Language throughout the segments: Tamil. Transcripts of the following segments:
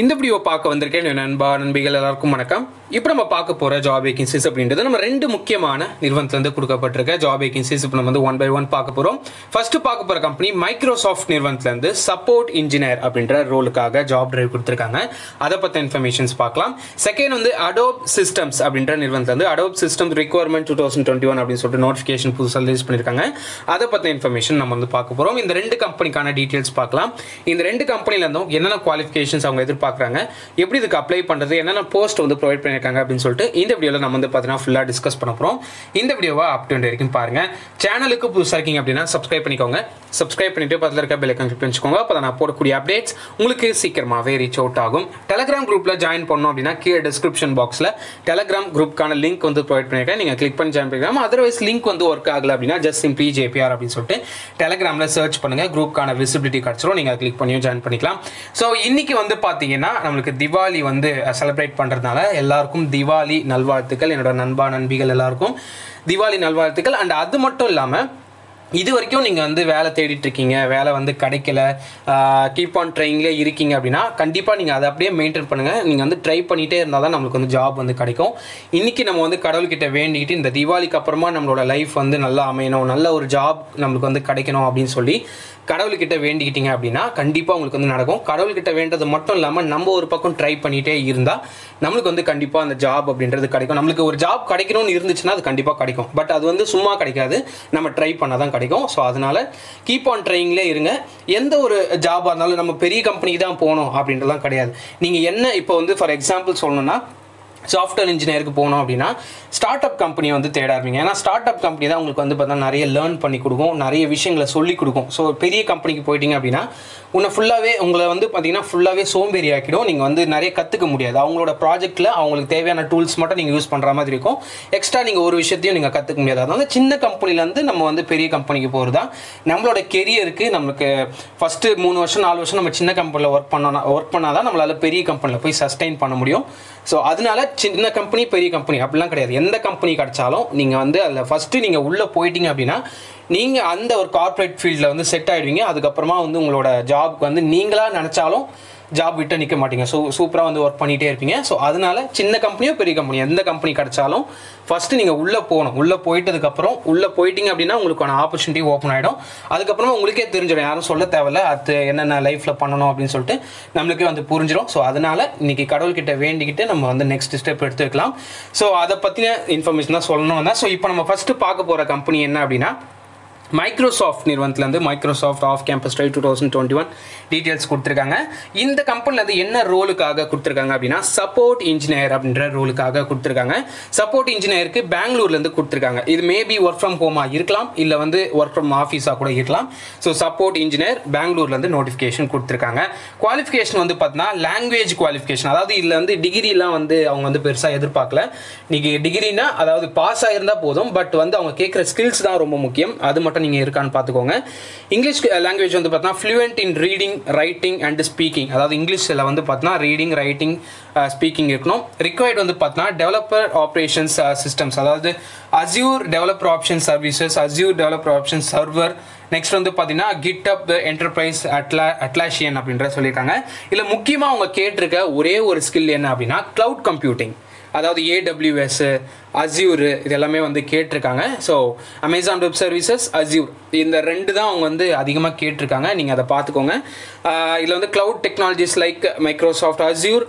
இந்த வீடியோ பார்க்க வந்திருக்கேன். நண்பா நண்பிகள் எல்லாருக்கும் வணக்கம். இப்போ நம்ம பார்க்க போகிற ஜாப் வேகன்சிஸ் அப்படின்றது நம்ம ரெண்டு முக்கியமான நிறுவனத்துலேருந்து கொடுக்கப்பட்டிருக்க ஜாப் வேகன்சிஸ் இப்போ நம்ம வந்து ஒன் பை ஒன் பார்க்க போகிறோம் ஃபர்ஸ்ட் பார்க்க போகிற கம்பெனி மைக்ரோசாஃப்ட் நிறுவனத்துலேருந்து சப்போர்ட் இன்ஜினியர் அப்படின்ற ரோலுக்காக ஜாப் டிரைவ் கொடுத்துருக்காங்க. அதை பற்றி இன்ஃபர்மேஷன்ஸ் பார்க்கலாம். செகண்ட் வந்து அடோப் சிஸ்டம்ஸ் அப்படின்ற நிறுவனத்துலேருந்து Adobe system requirement two thousand twenty one அப்படின்னு சொல்லிட்டு நோட்டிஃபிகேஷன் புதுசாக ரிலீஸ் பண்ணியிருக்காங்க. அதை பற்றின இன்ஃபர்மேஷன் நம்ம வந்து பார்க்க போகிறோம் இந்த ரெண்டு கம்பெனிக்கான டீட்டெயில்ஸ் பார்க்கலாம். இந்த ரெண்டு கம்பெனிலேருந்தும் என்னென்ன குவாலிஃபிகேஷன்ஸ் அவங்க பார்க்குறாங்க எப்படி இதுக்கு அப்ளை பண்ணுறது என்னென்ன போஸ்ட் வந்து ப்ரொவைட் பண்ணியிருக்காங்க அப்படின்னு சொல்லிட்டு இந்த வீடியோவில் நம்ம வந்து பார்த்தீங்கன்னா ஃபுல்லாக டிஸ்கஸ் பண்ண போகிறோம் இந்த வீடியோவை அப் டு வரைக்கும் பாருங்கள் சேனலுக்கு புதுசாக இருக்கீங்க அப்படின்னா சப்ஸ்கிரைப் பண்ணிக்கோங்க. சப்ஸ்கிரைப் பண்ணிட்டு பக்கத்தில் இருக்க பெல் ஐக்கன் கிளிக் பண்ணிக்கோங்க அப்போ நான் போடக்கூடிய அப்டேட்ஸ் உங்களுக்கு சீக்கிரமாகவே ரீச் அவுட் ஆகும். டெலகிராம் குரூப்பில் ஜாயின் பண்ணோம் அப்படின்னா கீழே டிஸ்கிரிப்ஷன் பாக்ஸில் டெலகிராம் குரூப்க்கான லிங்க் வந்து ப்ரொவைட் பண்ணியிருக்கேன். நீங்கள் கிளிக் பண்ணி ஜாயின் பண்ணிக்கலாம். அதர்வைஸ் லிங்க் வந்து ஒர்க் ஆகல அப்படின்னா ஜஸ்ட் சிம்பிளி ஜேபிஆர் அப்படின்னு சொல்லிட்டு டெலகிராமில் சர்ச் பண்ணுங்கள் குரூப்க்கான விசிபிலிட்டி கிடச்சிரும். நீங்கள் கிளிக் பண்ணியும் ஜாயின் பண்ணிக்கலாம். ஸோ இன்னைக்கு வந்து பார்த்தீங்கன்னா நம்மளுக்கு திவாலி வந்து செலிப்ரேட் பண்ணுறதுனால எல்லாருக்கும் திவாலி நல்வாழ்த்துக்கள் என்னோட நண்பா நண்பிகள் எல்லாருக்கும் திவாலி நல்வாழ்த்துக்கள். அண்ட் அது மட்டும் இல்லாமல் இது வரைக்கும் நீங்கள் வந்து வேலை தேடிட்டு இருக்கீங்க வேலை வந்து கிடைக்கல கீப் ஆன் ட்ரைங்லேயே இருக்கீங்க அப்படின்னா கண்டிப்பாக நீங்கள் அதை அப்படியே மெயின்டைன் பண்ணுங்கள் நீங்கள் வந்து ட்ரை பண்ணிகிட்டே இருந்தால் தான் நம்மளுக்கு வந்து ஜாப் வந்து கிடைக்கும். இன்றைக்கி நம்ம வந்து கடவுள்கிட்ட வேண்டிக்கிட்டு இந்த தீபாவளிக்கு அப்புறமா நம்மளோட லைஃப் வந்து நல்லா அமையணும் நல்ல ஒரு ஜாப் நம்மளுக்கு வந்து கிடைக்கணும் அப்படின்னு சொல்லி கடவுள்கிட்ட வேண்டிக்கிட்டீங்க அப்படின்னா கண்டிப்பாக உங்களுக்கு வந்து நடக்கும். கடவுள்கிட்ட வேண்டது மட்டும் இல்லாமல் நம்ம ஒரு பக்கம் ட்ரை பண்ணிகிட்டே இருந்தால் நம்மளுக்கு வந்து கண்டிப்பாக அந்த ஜாப் அப்படின்றது கிடைக்கும். நம்மளுக்கு ஒரு ஜாப் கிடைக்கணும்னு இருந்துச்சுன்னா அது கண்டிப்பாக கிடைக்கும். பட் அது வந்து சும்மா கிடைக்காது. நம்ம ட்ரை பண்ணால் தான் கிடைக்கும். ஸோ அதனால் கீப் ஆன் ட்ரைங்லேயே இருங்க. எந்த ஒரு ஜாபாக இருந்தாலும் நம்ம பெரிய கம்பெனிக்கு தான் போகணும் அப்படின்றலாம் கிடையாது. நீங்கள் என்ன இப்போ வந்து ஃபார் எக்ஸாம்பிள் சொல்லணும்னா சாஃப்ட்வேர் இன்ஜினியருக்கு போனோம் அப்படின்னா ஸ்டார்ட் அப் கம்பெனி வந்து தேட ஆரம்பிங்க. ஏன்னா ஸ்டார்ட் அப் கம்பெனி தான் உங்களுக்கு வந்து பார்த்தா நிறைய லேர்ன் பண்ணி கொடுக்கும் நிறைய விஷயங்களை சொல்லி கொடுக்கும். ஸோ பெரிய கம்பெனிக்கு போயிட்டீங்க அப்படின்னா உன்னை ஃபுல்லாகவே உங்களை வந்து பார்த்தீங்கன்னா ஃபுல்லாகவே சோம்பேறி ஆக்கிடும். நீங்கள் வந்து நிறைய கற்றுக்க முடியாது. அவங்களோட ப்ராஜெக்ட்டில் அவங்களுக்கு தேவையான டூல்ஸ் மட்டும் நீங்கள் யூஸ் பண்ணுற மாதிரி இருக்கும். எக்ஸ்ட்ரா நீங்கள் ஒரு விஷயத்தையும் நீங்கள் கற்றுக்க முடியாது. அதனால சின்ன கம்பெனிலேருந்து நம்ம வந்து பெரிய கம்பெனிக்கு போகிறது தான் நம்மளோட கெரியருக்கு நம்மளுக்கு ஃபஸ்ட்டு மூணு வருஷம் நாலு வருஷம் நம்ம சின்ன கம்பெனியில் ஒர்க் பண்ணோம் ஒர்க் பண்ணால் தான் நம்மளால் பெரிய கம்பெனியில் போய் சஸ்டைன் பண்ண முடியும். ஸோ அதனால சின்ன கம்பெனி பெரிய கம்பெனி அப்படிலாம் கிடையாது. எந்த கம்பெனி கிடைச்சாலும் நீங்கள் வந்து அதில் ஃபஸ்ட்டு நீங்கள் உள்ளே போயிட்டீங்க அப்படின்னா நீங்கள் அந்த ஒரு கார்ப்பரேட் ஃபீல்டில் வந்து செட் ஆகிடுவீங்க அதுக்கப்புறமா வந்து உங்களோட ஜாப்க்கு வந்து நீங்களாக நினச்சாலும் ஜாப் விட்டு நிற்க மாட்டீங்க. ஸோ சூப்பராக வந்து ஒர்க் பண்ணிகிட்டே இருப்பீங்க. ஸோ அதனால சின்ன கம்பெனியோ பெரிய கம்பெனி எந்த கம்பெனி கிடைச்சாலும் ஃபஸ்ட்டு நீங்கள் உள்ளே போகணும். உள்ளே போயிட்டதுக்கப்புறம் உள்ளே போயிட்டீங்க அப்படின்னா உங்களுக்கான ஆப்பர்ச்சுனிட்டி ஓப்பன் ஆகிடும் அதுக்கப்புறமா உங்களுக்கே தெரிஞ்சிடும். யாரும் சொல்ல தேவையில்ல. அது என்னென்ன லைஃப்பில் பண்ணணும் அப்படின்னு சொல்லிட்டு நம்மளுக்கே வந்து புரிஞ்சிடும். ஸோ அதனால் இன்றைக்கி கடவுள்கிட்ட வேண்டிக்கிட்டு நம்ம வந்து நெக்ஸ்ட் ஸ்டெப் எடுத்து வைக்கலாம் ஸோ அதை பற்றின இன்ஃபர்மேஷன் தான் சொல்லணும் தான் ஸோ இப்போ நம்ம ஃபஸ்ட்டு பார்க்க போகிற கம்பெனி என்ன அப்படின்னா Microsoft நிறுவனத்துலேருந்து Microsoft off campus drive two thousand twenty one details கொடுத்துருக்காங்க இந்த கம்பெனிலேருந்து என்ன ரோலுக்காக கொடுத்துருக்காங்க அப்படின்னா சப்போர்ட் இன்ஜினியர் அப்படின்ற ரோலுக்காக கொடுத்துருக்காங்க. சப்போர்ட் இன்ஜினியருக்கு பெங்களூர்லேருந்து கொடுத்துருக்காங்க. இது மேபி ஒர்க் ஃப்ரம் ஹோமாக இருக்கலாம் இல்லை வந்து ஒர்க் ஃப்ரம் ஆஃபீஸாக கூட இருக்கலாம். ஸோ சப்போர்ட் இன்ஜினியர் பெங்களூர்லேருந்து நோட்டிஃபிகேஷன் கொடுத்துருக்காங்க. குவாலிஃபிகேஷன் வந்து பார்த்தீங்கன்னா லாங்குவேஜ் குவாலிஃபிகேஷன் அதாவது இதில் வந்து டிகிரிலாம் வந்து அவங்க வந்து பெருசாக எதிர்பார்க்கல. நீங்கள் டிகிரினா அதாவது பாஸ் ஆகிருந்தால் போதும். பட் வந்து அவங்க கேட்குற ஸ்கில்ஸ் தான் ரொம்ப முக்கியம். அது மட்டும் மட்டும் நீங்கள் இருக்கான்னு பார்த்துக்கோங்க இங்கிலீஷ் லாங்குவேஜ் வந்து பார்த்தீங்கன்னா fluent in reading writing and speaking அதாவது இங்கிலீஷில் வந்து பார்த்தீங்கன்னா ரீடிங் ரைட்டிங் ஸ்பீக்கிங் இருக்கணும். ரிக்வயர்ட் வந்து பார்த்தீங்கன்னா டெவலப்பர் ஆப்ரேஷன்ஸ் சிஸ்டம்ஸ் அதாவது Azure developer option services Azure developer option server next வந்து பார்த்தீங்கன்னா கிட் அப் என்டர்பிரைஸ் அட்லா அட்லாஷியன் அப்படின்ற சொல்லியிருக்காங்க. இதில் முக்கியமாக அவங்க கேட்டிருக்க ஒரே ஒரு ஸ்கில் என்ன அப்படின்னா க்ளவுட் கம்ப்யூட்டிங் அதாவது ஏடபிள்யூஎஸ்ஸு அசியூர் இது எல்லாமே வந்து கேட்டிருக்காங்க. So Amazon web services Azure இந்த ரெண்டு தான் அவங்க வந்து அதிகமாக கேட்டிருக்காங்க. நீங்கள் அதை பார்த்துக்கோங்க. இதில் வந்து cloud technologies like Microsoft Azure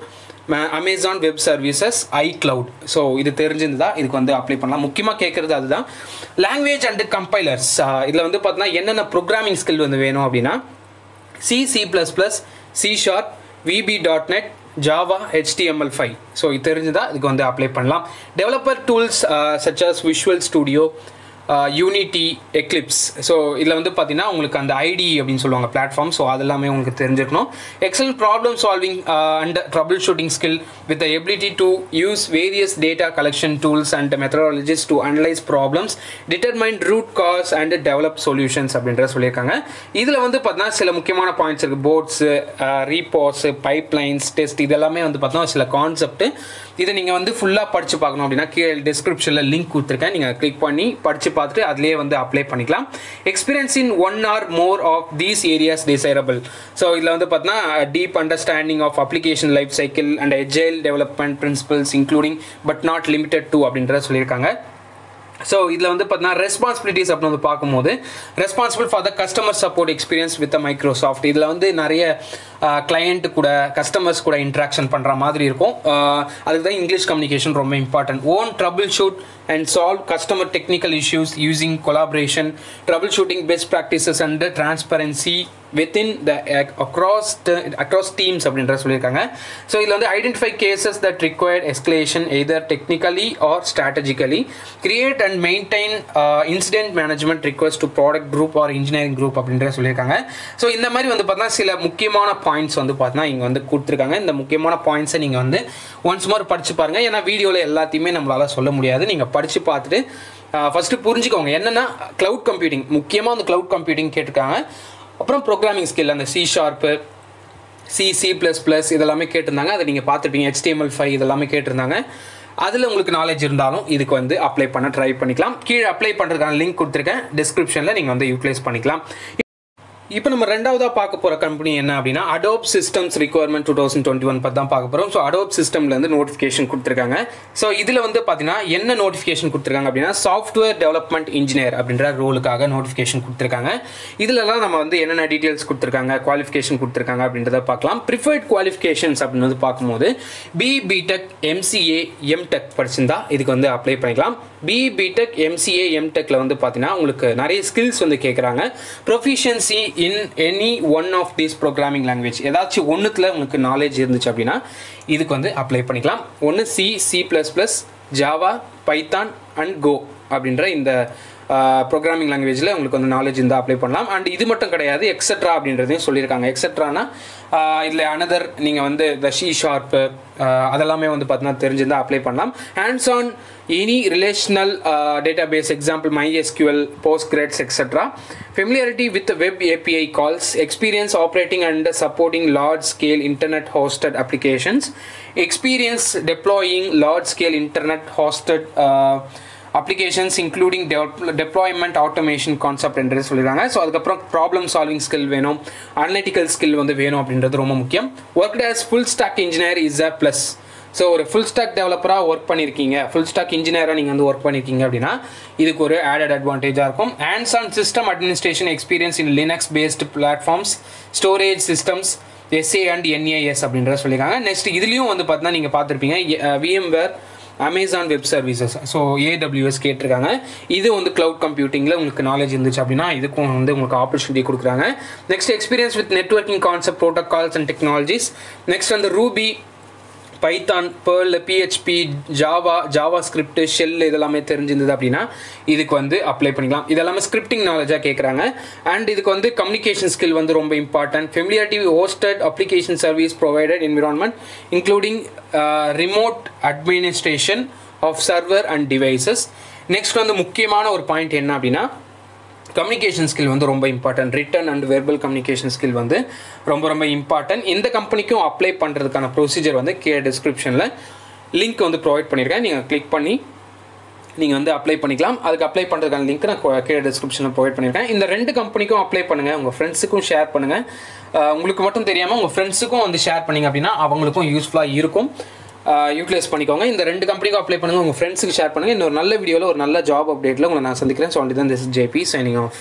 Amazon web services I cloud so இது தெரிஞ்சிருந்தா இதுக்கு வந்து அப்ளை பண்ணலாம். முக்கியமாக கேட்குறது அதுதான். லாங்குவேஜ் அண்டு கம்பைலர்ஸ் இதில் வந்து பார்த்தீங்கன்னா என்னென்ன ப்ரோக்ராமிங் ஸ்கில் வந்து வேணும் அப்படின்னா C C plus plus C sharp VB dot net Java HTML five so இது தெரிஞ்சுதான் இதுக்கு வந்து அப்ளை பண்ணலாம். Developer tools such as Visual Studio Unity Eclipse so இதில் வந்து பார்த்தீங்கன்னா உங்களுக்கு அந்த ஐடி அப்படின்னு சொல்லுவாங்க பிளாட்ஃபார்ம் ஸோ அது எல்லாமே உங்களுக்கு தெரிஞ்சிருக்கணும். Excel problem solving and trouble shooting skill with ability to use various data collection tools and methodologies to analyse problems determine root cause and develop solutions அப்படின்ற சொல்லியிருக்காங்க. இதில் வந்து பார்த்தீங்கன்னா சில முக்கியமான பாயிண்ட்ஸ் இருக்குது போர்ட்ஸு ரீபாஸ் பைப்லைன்ஸ் டெஸ்ட் இதெல்லாமே வந்து பார்த்தோம்னா சில கான்செப்ட் இதை நீங்கள் வந்து ஃபுல்லாக படித்து பார்க்கணும் அப்படின்னா கீழே டிஸ்கிரிப்ஷனில் லிங்க் கொடுத்துருக்கேன். நீங்கள் கிளிக் பண்ணி படித்து பார்த்துட்டு அதிலே வந்து அப்ளை பண்ணிக்கலாம். Experience in one or more of these areas desirable so இதில் வந்து பார்த்தீங்கன்னா deep understanding of application life cycle and agile development principles including but not limited to அப்படின்றத சொல்லியிருக்காங்க. ஸோ இதில் வந்து பார்த்தீங்கன்னா ரெஸ்பான்சிபிலிட்டிஸ் அப்படின்னு வந்து பார்க்கும்போது responsible for the customer support experience with Microsoft இதில் வந்து நிறைய கிளையண்ட் கூட கஸ்டமர்ஸ் கூட இன்ட்ராக்ஷன் பண்ணுற மாதிரி இருக்கும். அதுக்கு தான் இங்கிலீஷ் கம்யூனிகேஷன் ரொம்ப important own trouble shoot and solve customer technical issues using collaboration trouble shooting best practices and transparency within the across across teams அப்படின்ற சொல்லியிருக்காங்க. ஸோ இதில் வந்து identify cases that required escalation either technically or strategically create and maintain incident management request to product group or engineering group அப்படின்ற சொல்லியிருக்காங்க. ஸோ இந்த மாதிரி வந்து பார்த்தீங்கன்னா சில முக்கியமான பாயிண்ட்ஸ் வந்து பார்த்தீங்கன்னா இங்கே வந்து கொடுத்துருக்காங்க. இந்த முக்கியமான பாயிண்ட்ஸை நீங்கள் வந்து ஒன்ஸ் மோர் படித்து பாருங்கள் ஏன்னா வீடியோவில் எல்லாத்தையுமே நம்மளால் சொல்ல முடியாது. நீங்கள் படித்து பார்த்துட்டு ஃபஸ்ட்டு புரிஞ்சுக்கோங்க. என்னென்னா க்ளவுட் கம்ப்யூட்டிங் முக்கியமாக அந்த க்ளவுட் கம்ப்யூட்டிங் கேட்டிருக்காங்க. அப்புறம் ப்ரோக்ராமிங் ஸ்கில் அந்த C sharp C C plus plus இதெல்லாமே கேட்டிருந்தாங்க. அதை நீங்கள் பார்த்துருப்பீங்க. ஹெச்டிஎம்எல் ஃபைவ் இதெல்லாமே கேட்டிருந்தாங்க. அதில் உங்களுக்கு நாலேஜ் இருந்தாலும் இதுக்கு வந்து அப்ளை பண்ண ட்ரை பண்ணிக்கலாம். கீழே அப்ளை பண்ணுறதுக்கான லிங்க் கொடுத்துருக்கேன். டிஸ்கிரிப்ஷனில் நீங்கள் வந்து யூட்டிலைஸ் பண்ணிக்கலாம். இப்போ நம்ம ரெண்டாவதாக பார்க்க போகிற கம்பெனி என்ன அப்படின்னா Adobe Systems requirement two thousand twenty one பற்றி தான் பார்க்க போகிறோம் ஸோ அடோப் சிஸ்டம்லேருந்து நோட்டிஃபிகேஷன் கொடுத்துருக்காங்க. ஸோ இதில் வந்து பார்த்தீங்கன்னா என்ன நோட்டிஃபிகேஷன் கொடுத்துருக்காங்க அப்படின்னா சாஃப்ட்வேர் டெவலப்மெண்ட் இன்ஜினியர் அப்படின்ற ரோலுக்காக நோட்டிஃபிகேஷன் கொடுத்துருக்காங்க. இதிலலாம் நம்ம வந்து என்னென்ன டீட்டெயில்ஸ் கொடுத்துருக்காங்க குவாலிஃபிகேஷன் கொடுத்துருக்காங்க அப்படின்றத பார்க்கலாம். ப்ரிஃபர்ட் குவாலிஃபிகேஷன்ஸ் அப்படின்னு வந்து பார்க்கும்போது பி பிடெக் எம்சிஏ எம்டெக் படிச்சிருந்தா இதுக்கு வந்து அப்ளை பண்ணிக்கலாம். பி பிடெக் எம்சிஏ எம்டெக்கில் வந்து பார்த்தீங்கன்னா உங்களுக்கு நிறைய ஸ்கில்ஸ் வந்து கேட்குறாங்க proficiency in any one of these programming language ஏதாச்சும் ஒன்றுத்தில் உங்களுக்கு நாலேஜ் இருந்துச்சு அப்படின்னா இதுக்கு வந்து அப்ளை பண்ணிக்கலாம். ஒன்று C C plus plus Java Python and Go அப்படின்ற இந்த ப்ரோக்ராமிங் லாங்குவேஜில் உங்களுக்கு வந்து நாலேஜ் இருந்தால் அப்ளை பண்ணலாம். அண்ட் இது மட்டும் கிடையாது எக்ஸட்ரா அப்படின்றதையும் சொல்லியிருக்காங்க. எக்ஸட்ரானா இதில் அனதர் நீங்கள் வந்து த ஷீ ஷார்ப்பு அதெல்லாமே வந்து பார்த்தீங்கன்னா தெரிஞ்சிருந்தால் அப்ளை பண்ணலாம். Hands on any relational data base example MySQL Postgres extra familiarity with web API calls experience operating and supporting large scale internet hosted applications experience deploying large scale internet hosted applications including deployment automation concept என்று சொல்லியிருக்காங்க ஸோ அதுக்கப்புறம் ப்ராப்ளம் சால்விங் ஸ்கில் வேணும் அனலிட்டிக்கல் ஸ்கில் வந்து வேணும் அப்படின்றது ரொம்ப முக்கியம். Work as full stack engineer is a plus so ஒரு ஃபுல் ஸ்டாக் டெவலப்பராக ஒர்க் பண்ணியிருக்கீங்க ஃபுல் ஸ்டாக் இன்ஜினியராக நீங்கள் வந்து ஒர்க் பண்ணியிருக்கீங்க அப்படின்னா இதுக்கு ஒரு ஆடட் அட்வான்டேஜாக இருக்கும். Hands on system administration experience in Linux based platforms storage systems SA and NAS அப்படின்றத சொல்லியிருக்காங்க. நெக்ஸ்ட் இதுலேயும் வந்து பார்த்தீங்கன்னா நீங்கள் பார்த்துருப்பீங்க VMware Amazon web services so AWS கேட்டிருக்காங்க. இது வந்து க்ளவுட் கம்ப்யூட்டிங்கில் உங்களுக்கு நாலேஜ் இருந்துச்சு அப்படின்னா இதுக்கும் வந்து உங்களுக்கு ஆப்பர்ச்சுனிட்டி கொடுக்குறாங்க. Next experience with networking concept protocols and technologies next வந்து Ruby Python Perl PHP Java JavaScript shell இதெல்லாமே தெரிஞ்சிருந்தது அப்படின்னா இதுக்கு வந்து அப்ளை பண்ணிக்கலாம். இதெல்லாமே ஸ்கிரிப்டிங் நாலேஜாக கேட்குறாங்க அண்ட் இதுக்கு வந்து கம்யூனிகேஷன் ஸ்கில் வந்து ரொம்ப important familiarity hosted application service provided environment including remote administration of server and devices next வந்து முக்கியமான ஒரு பாயிண்ட் என்ன அப்படின்னா கம்யூனிகேஷன் ஸ்கில் வந்து ரொம்ப important written and verbal communication skill வந்து ரொம்ப ரொம்ப இம்பார்ட்டன்ட் இந்த கம்பெனிக்கும் அப்ளை பண்ணுறதுக்கான ப்ரொசீஜர் வந்து கே டிஸ்கிரிப்ஷனில் லிங்க் வந்து ப்ரொவைட் பண்ணியிருக்கேன். நீங்கள் கிளிக் பண்ணி நீங்கள் வந்து அப்ளை பண்ணிக்கலாம். அதுக்கு அப்ளை பண்ணுறதுக்கான லிங்க் நான் கொ- கீழே டிஸ்கிரிப்ஷனில் ப்ரொவைட் பண்ணியிருக்கேன். இந்த ரெண்டு கம்பெனிக்கும் அப்ளை பண்ணுங்கள் உங்கள் ஃப்ரெண்ட்ஸுக்கும் ஷேர் பண்ணுங்கள் உங்களுக்கு மட்டும் தெரியாமல் உங்கள் ஃப்ரெண்ட்ஸுக்கும் வந்து ஷேர் பண்ணிங்க அப்படின்னா அவங்களுக்கும் யூஸ்ஃபுல்லாக இருக்கும். யூட்டிலைஸ் பண்ணிக்கோங்க. இந்த ரெண்டு கம்பெனிக்கும் அப்ளை பண்ணுங்கள் உங்கள் ஃப்ரெண்ட்ஸுக்கு ஷேர் பண்ணுங்கள் இன்னொரு நல்ல வீடியோவில் ஒரு நல்ல ஜாப் அப்டேட்டில் உங்களை நான் சந்திக்கிறேன். ஸோ தான் திஸ் ஜேபி சைனிங் ஆஃப்